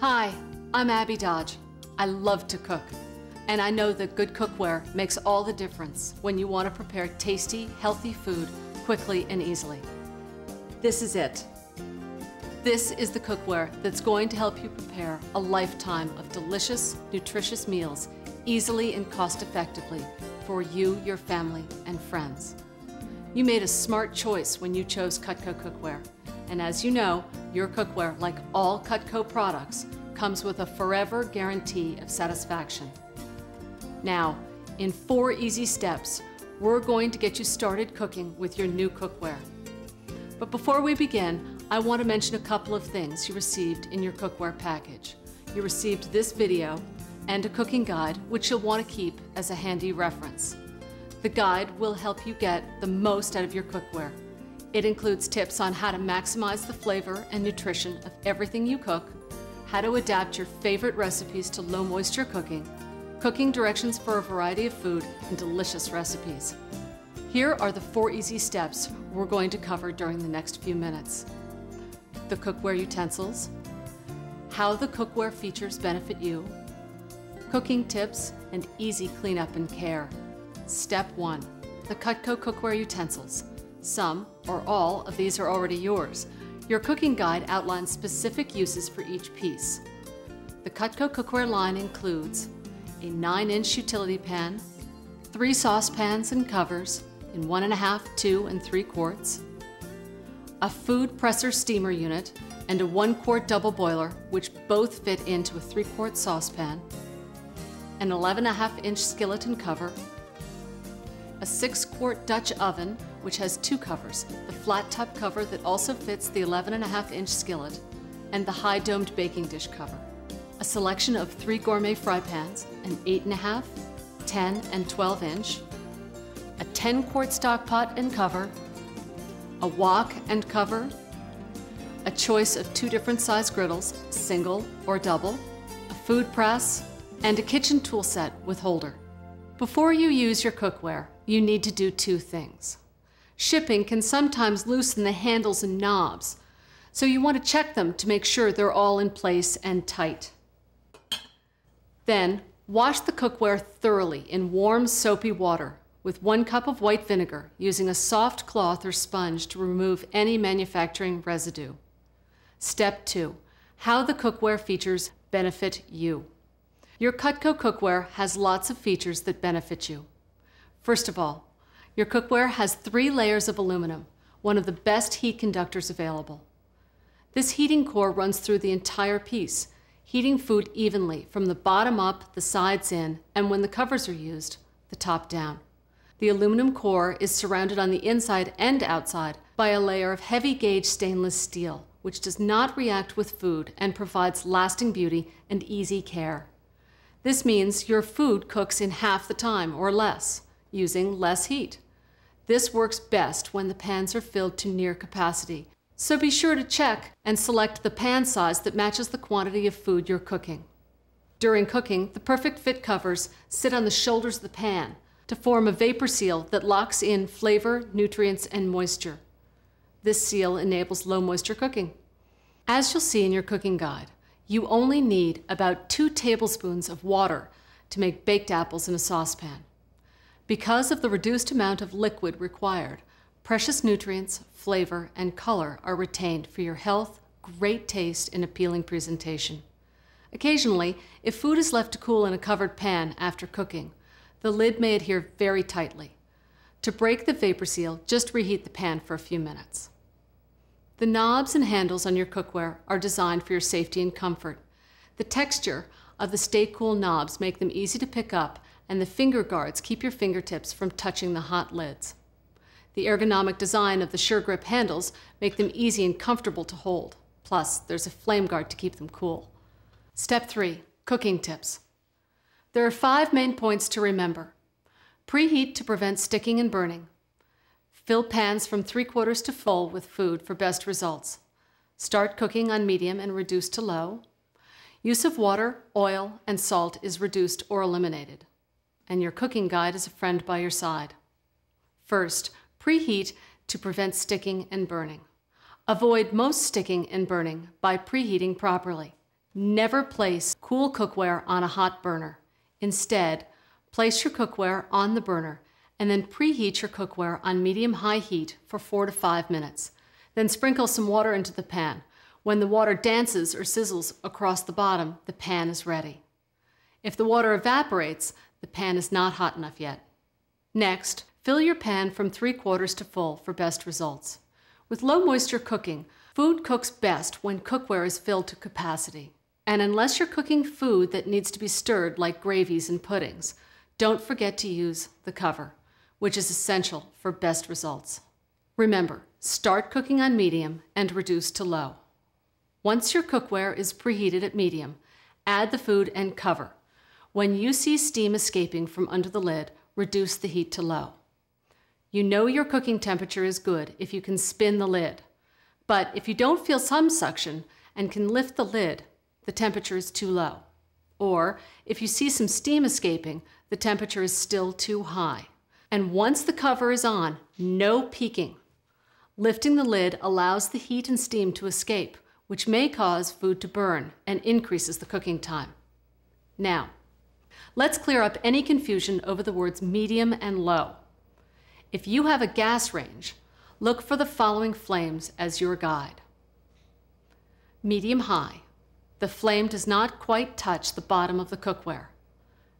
Hi, I'm Abby Dodge. I love to cook, and I know that good cookware makes all the difference when you want to prepare tasty, healthy food quickly and easily. This is it. This is the cookware that's going to help you prepare a lifetime of delicious, nutritious meals easily and cost effectively for you, your family, and friends. You made a smart choice when you chose Cutco cookware. And as you know, your cookware, like all Cutco products, comes with a forever guarantee of satisfaction. Now, in four easy steps, we're going to get you started cooking with your new cookware. But before we begin, I want to mention a couple of things you received in your cookware package. You received this video and a cooking guide, which you'll want to keep as a handy reference. The guide will help you get the most out of your cookware. It includes tips on how to maximize the flavor and nutrition of everything you cook, how to adapt your favorite recipes to low moisture cooking, cooking directions for a variety of food, and delicious recipes. Here are the four easy steps we're going to cover during the next few minutes. The cookware utensils, how the cookware features benefit you, cooking tips, and easy cleanup and care. Step 1. The Cutco cookware utensils. Some or all of these are already yours. Your cooking guide outlines specific uses for each piece. The Cutco cookware line includes a 9-inch utility pan, three saucepans and covers in 1.5, 2, and 3 quarts, a food presser steamer unit, and a 1 quart double boiler, which both fit into a 3 quart saucepan, an 11.5 inch skillet and cover, a 6 quart Dutch oven, which has two covers, the flat top cover that also fits the 11.5 inch skillet, and the high domed baking dish cover. A selection of three gourmet fry pans, an 8.5, 10, and 12 inch, a 10 quart stock pot and cover, a wok and cover, a choice of two different size griddles, single or double, a food press, and a kitchen tool set with holder. Before you use your cookware, you need to do two things. Shipping can sometimes loosen the handles and knobs, so you want to check them to make sure they're all in place and tight. Then, wash the cookware thoroughly in warm, soapy water with one cup of white vinegar using a soft cloth or sponge to remove any manufacturing residue. Step 2. How the cookware features benefit you. Your Cutco cookware has lots of features that benefit you. First of all, your cookware has three layers of aluminum, one of the best heat conductors available. This heating core runs through the entire piece, heating food evenly from the bottom up, the sides in, and when the covers are used, the top down. The aluminum core is surrounded on the inside and outside by a layer of heavy gauge stainless steel, which does not react with food and provides lasting beauty and easy care. This means your food cooks in half the time or less, using less heat. This works best when the pans are filled to near capacity, so be sure to check and select the pan size that matches the quantity of food you're cooking. During cooking, the perfect fit covers sit on the shoulders of the pan to form a vapor seal that locks in flavor, nutrients, and moisture. This seal enables low moisture cooking. As you'll see in your cooking guide, you only need about two tablespoons of water to make baked apples in a saucepan. Because of the reduced amount of liquid required, precious nutrients, flavor, and color are retained for your health, great taste, and appealing presentation. Occasionally, if food is left to cool in a covered pan after cooking, the lid may adhere very tightly. To break the vapor seal, just reheat the pan for a few minutes. The knobs and handles on your cookware are designed for your safety and comfort. The texture of the Stay Cool knobs make them easy to pick up, and the finger guards keep your fingertips from touching the hot lids. The ergonomic design of the SureGrip handles make them easy and comfortable to hold. Plus, there's a flame guard to keep them cool. Step 3. Cooking tips. There are five main points to remember. Preheat to prevent sticking and burning. Fill pans from 3 quarters to full with food for best results. Start cooking on medium and reduce to low. Use of water, oil, and salt is reduced or eliminated. And your cooking guide is a friend by your side. First, preheat to prevent sticking and burning. Avoid most sticking and burning by preheating properly. Never place cool cookware on a hot burner. Instead, place your cookware on the burner and then preheat your cookware on medium-high heat for four to five minutes. Then sprinkle some water into the pan. When the water dances or sizzles across the bottom, the pan is ready. If the water evaporates, the pan is not hot enough yet. Next, fill your pan from three quarters to full for best results. With low moisture cooking, food cooks best when cookware is filled to capacity. And unless you're cooking food that needs to be stirred like gravies and puddings, don't forget to use the cover, which is essential for best results. Remember, start cooking on medium and reduce to low. Once your cookware is preheated at medium, add the food and cover. When you see steam escaping from under the lid, reduce the heat to low. You know your cooking temperature is good if you can spin the lid. But if you don't feel some suction and can lift the lid, the temperature is too low. Or if you see some steam escaping, the temperature is still too high. And once the cover is on, no peeking. Lifting the lid allows the heat and steam to escape, which may cause food to burn and increases the cooking time. Now, let's clear up any confusion over the words medium and low. If you have a gas range, look for the following flames as your guide. Medium high, the flame does not quite touch the bottom of the cookware.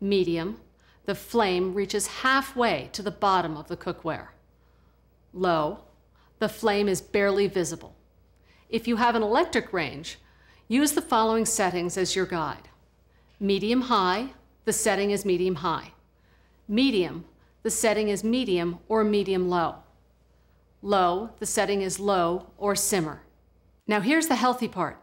Medium, the flame reaches halfway to the bottom of the cookware. Low, the flame is barely visible. If you have an electric range, use the following settings as your guide. Medium high, the setting is medium high. Medium, the setting is medium or medium low. Low, the setting is low or simmer. Now here's the healthy part.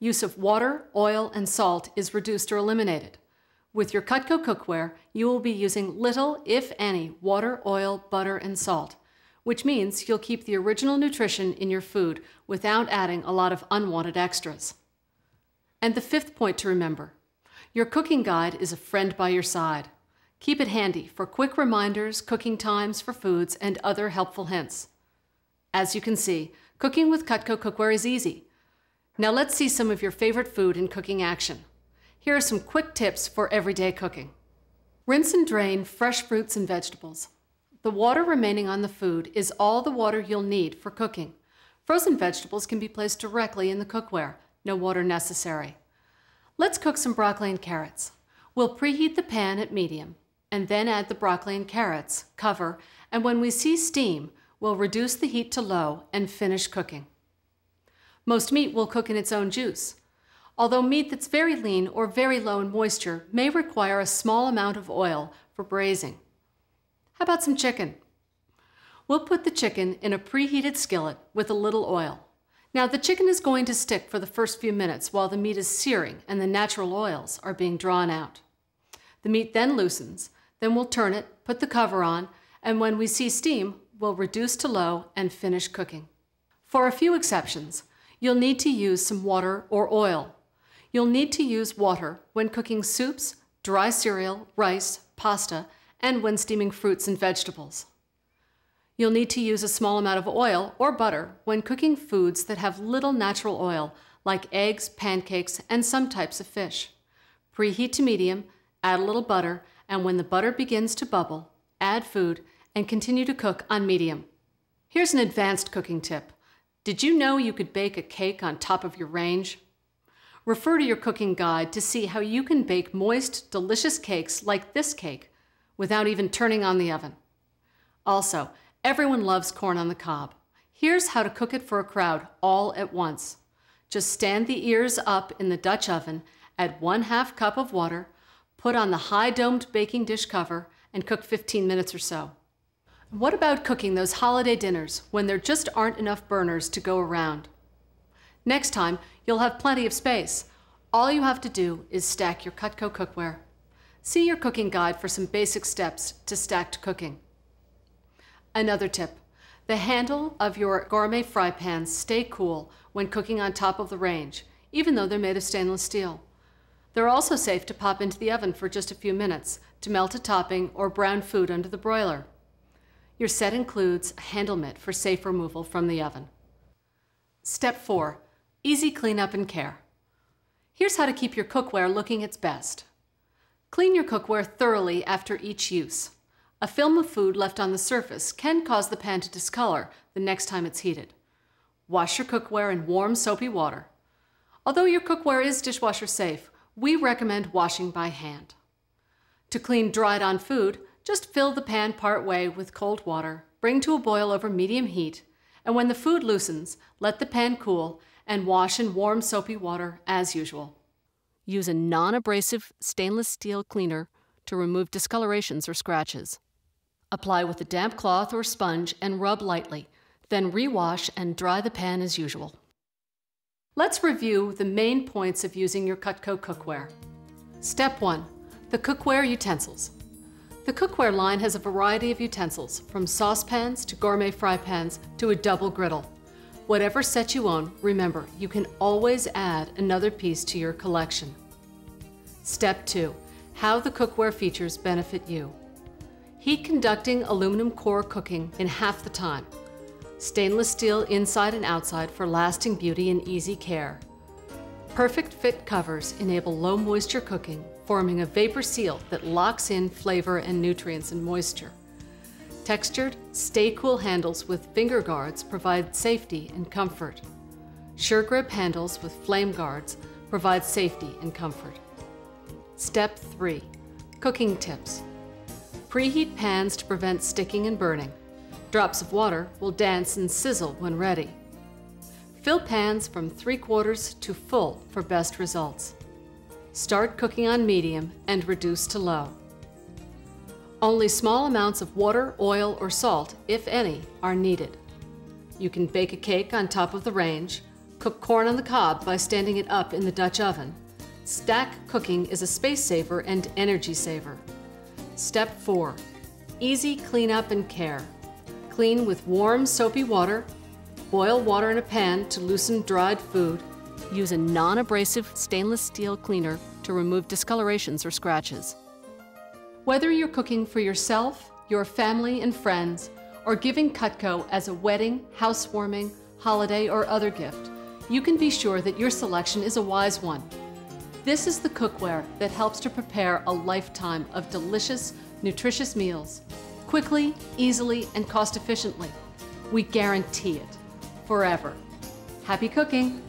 Use of water, oil, and salt is reduced or eliminated. With your Cutco cookware, you will be using little, if any, water, oil, butter, and salt which means you'll keep the original nutrition in your food without adding a lot of unwanted extras. And the fifth point to remember your cooking guide is a friend by your side. Keep it handy for quick reminders, cooking times for foods, and other helpful hints. As you can see, cooking with Cutco cookware is easy. Now let's see some of your favorite food in cooking action. Here are some quick tips for everyday cooking. Rinse and drain fresh fruits and vegetables. The water remaining on the food is all the water you'll need for cooking. Frozen vegetables can be placed directly in the cookware, no water necessary. Let's cook some broccoli and carrots. We'll preheat the pan at medium and then add the broccoli and carrots, cover, and when we see steam, we'll reduce the heat to low and finish cooking. Most meat will cook in its own juice. Although meat that's very lean or very low in moisture may require a small amount of oil for braising. How about some chicken? We'll put the chicken in a preheated skillet with a little oil. Now the chicken is going to stick for the first few minutes while the meat is searing and the natural oils are being drawn out. The meat then loosens, then we'll turn it, put the cover on, and when we see steam, we'll reduce to low and finish cooking. For a few exceptions, you'll need to use some water or oil. You'll need to use water when cooking soups, dry cereal, rice, pasta, and when steaming fruits and vegetables. You'll need to use a small amount of oil or butter when cooking foods that have little natural oil, like eggs, pancakes, and some types of fish. Preheat to medium, add a little butter, and when the butter begins to bubble, add food and continue to cook on medium. Here's an advanced cooking tip. Did you know you could bake a cake on top of your range? Refer to your cooking guide to see how you can bake moist, delicious cakes like this cake without even turning on the oven. Also, everyone loves corn on the cob. Here's how to cook it for a crowd all at once. Just stand the ears up in the Dutch oven, add one half cup of water, put on the high domed baking dish cover, and cook 15 minutes or so. What about cooking those holiday dinners when there just aren't enough burners to go around? Next time, you'll have plenty of space. All you have to do is stack your Cutco cookware. See your cooking guide for some basic steps to stacked cooking. Another tip, the handle of your gourmet fry pans stay cool when cooking on top of the range, even though they're made of stainless steel. They're also safe to pop into the oven for just a few minutes to melt a topping or brown food under the broiler. Your set includes a handle mitt for safe removal from the oven. Step 4. Easy cleanup and care. Here's how to keep your cookware looking its best. Clean your cookware thoroughly after each use. A film of food left on the surface can cause the pan to discolor the next time it's heated. Wash your cookware in warm, soapy water. Although your cookware is dishwasher safe, we recommend washing by hand. To clean dried on food, just fill the pan part way with cold water, bring to a boil over medium heat, and when the food loosens, let the pan cool and wash in warm soapy water as usual. Use a non-abrasive stainless steel cleaner to remove discolorations or scratches. Apply with a damp cloth or sponge and rub lightly, then rewash and dry the pan as usual. Let's review the main points of using your Cutco cookware. Step 1. The cookware utensils. The cookware line has a variety of utensils, from saucepans to gourmet fry pans to a double griddle. Whatever set you own, remember, you can always add another piece to your collection. Step 2. How the cookware features benefit you. Heat conducting aluminum core cooking in half the time. Stainless steel inside and outside for lasting beauty and easy care. Perfect fit covers enable low moisture cooking, forming a vapor seal that locks in flavor and nutrients and moisture. Textured, stay cool handles with finger guards provide safety and comfort. Sure grip handles with flame guards provide safety and comfort. Step 3. Cooking tips. Preheat pans to prevent sticking and burning. Drops of water will dance and sizzle when ready. Fill pans from 3 quarters to full for best results. Start cooking on medium and reduce to low. Only small amounts of water, oil, or salt, if any, are needed. You can bake a cake on top of the range, cook corn on the cob by standing it up in the Dutch oven. Stack cooking is a space saver and energy saver. Step 4. Easy cleanup and care. Clean with warm, soapy water. Boil water in a pan to loosen dried food. Use a non-abrasive stainless steel cleaner to remove discolorations or scratches. Whether you're cooking for yourself, your family and friends, or giving Cutco as a wedding, housewarming, holiday, or other gift, you can be sure that your selection is a wise one. This is the cookware that helps to prepare a lifetime of delicious, nutritious meals, quickly, easily, and cost efficiently. We guarantee it, forever. Happy cooking!